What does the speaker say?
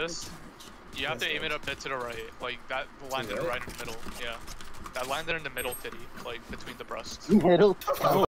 this, you have to aim it a bit to the right. Like that landed right in the middle. Yeah. That landed in the middle titty, like between the breasts. Middle. Oh.